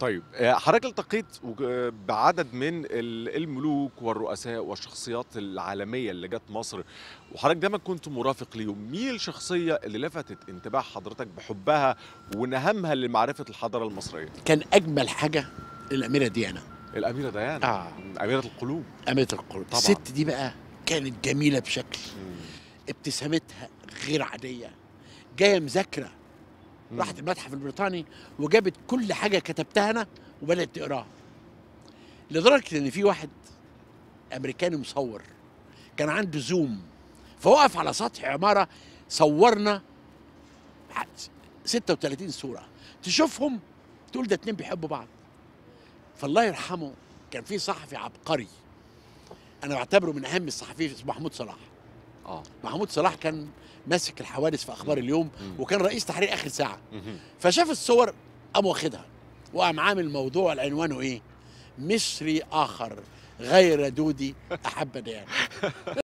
طيب آه، حضرتك التقيت بعدد من ال- الملوك والرؤساء والشخصيات العالمية اللي جت مصر وحضرتك دايما كنت مرافق ليهم. مين الشخصية اللي لفتت انتباه حضرتك بحبها ونهمها لمعرفة الحضارة المصرية؟ كان أجمل حاجة الأميرة ديانا. الأميرة ديانا؟ آه. أميرة القلوب. أميرة القلوب. طبعاً. الست دي بقى كانت جميلة بشكل. مم. ابتسامتها غير عادية. جاية مذاكرة. راحت المتحف البريطاني وجابت كل حاجة كتبتها أنا وبدأت تقراها. لدرجة إن في واحد أمريكاني مصور كان عنده زوم فوقف على سطح عمارة صورنا 36 صورة. تشوفهم تقول ده اتنين بيحبوا بعض. فالله يرحمه كان في صحفي عبقري. أنا بعتبره من أهم الصحفيين اسمه محمود صلاح. آه. محمود صلاح كان ماسك الحوادث في أخبار اليوم مم. وكان رئيس تحرير آخر ساعة. فشاف الصور قام واخدها وقام عامل موضوع عنوانه إيه؟ مصري آخر غير دودي احب ديانه